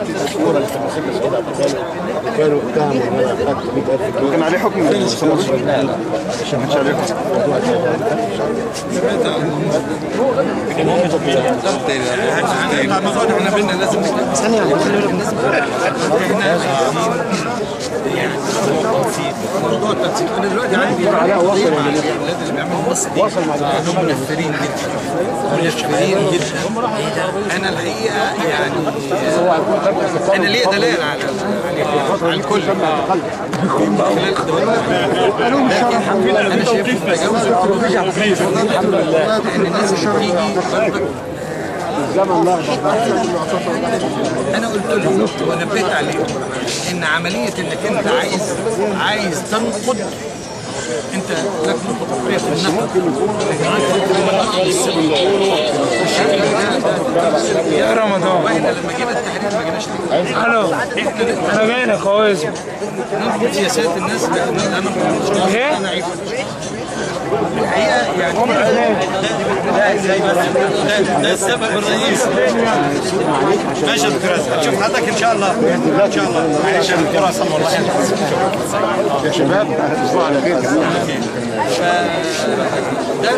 الصورة اللي كان ماسكها كده ابطال كانوا اتهموا ان أنا خدت 100000 جنيه كان عليه حكم من مصر لا لا ما كانش عليه حكم وصل يعني. اللي بيعملوا دي وصل. مع منفرين جدا. منفرين جدا. أنا الحقيقة يعني أنا ليا دلائل على على- الكل. خلال لكن أنا شايف الناس بتيجي برضك الزمن لخبط أنا قلت لهم ونبهت عليهم إن عملية انك انت عايز عايز تنقد انت لك نقطه في يا رمضان لما جينا التحرير ما جيناش؟ ألو. جاي لك سياسات الناس أنا إيه؟ أنا الحقيقة يعني ده السبب الرئيسي ماشي أسد. هتشوف حضرتك ان شاء الله ان شاء الله معلش أسد والله يا شباب تصبحوا على خير جميعا ده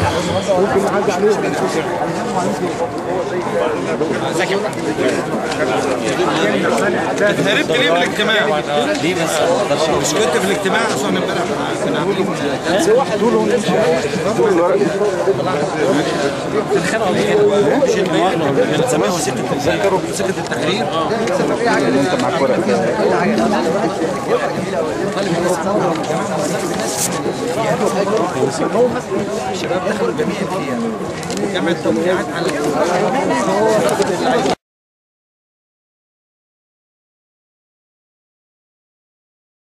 ريت الحقيقة إحنا عايزين هربت ليه من الاجتماع؟ ليه بس؟ مش كنت في الاجتماع عشان امبارح كنا عاملين مش المية زمان وسيلة التحرير وسيلة التحرير انت معاك ورقه الشباب دخلوا جميع الفئات جامعة التوقيعات على